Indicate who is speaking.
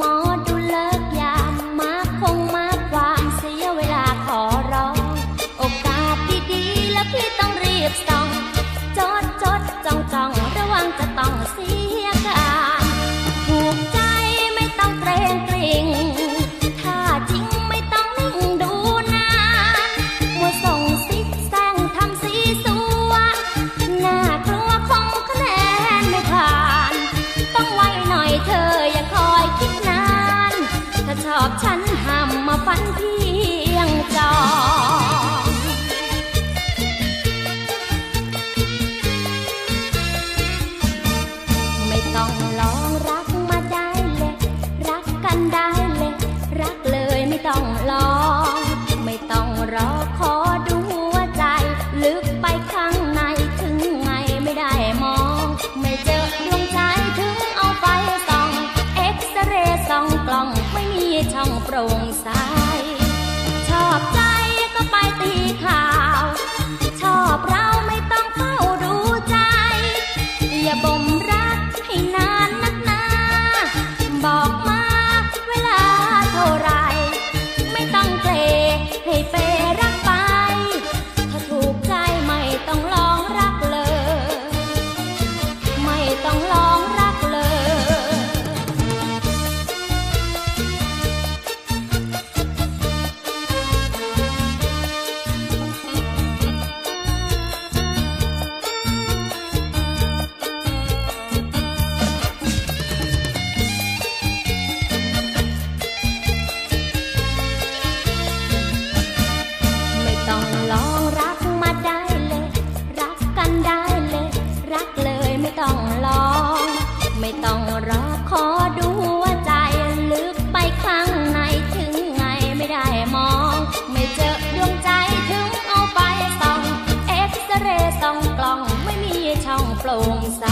Speaker 1: மாட்டுள்ள อบฉันห้ามมาฟันพี่ onça รัขอดูว่าใจลึกไปข้างในถึงไงไม่ได้มอง ไม่เจอดวงใจถึงเอาไปส่อง เอ็กซเรยส่องกล่องไม่มีช่องโปร่งใส